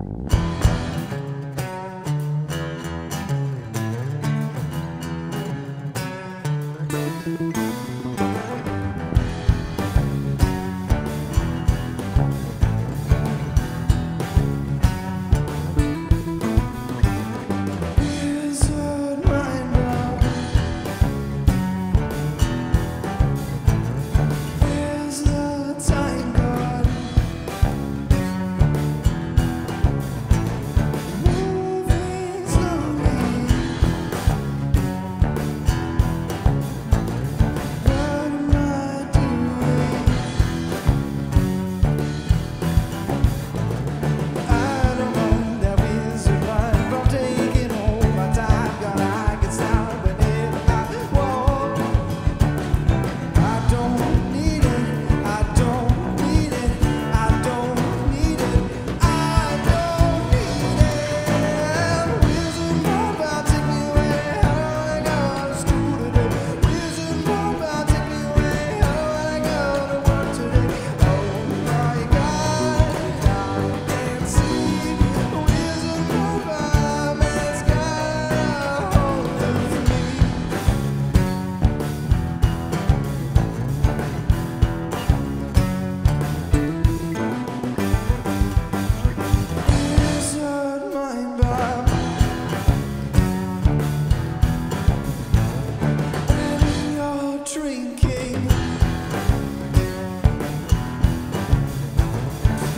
Bye.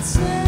say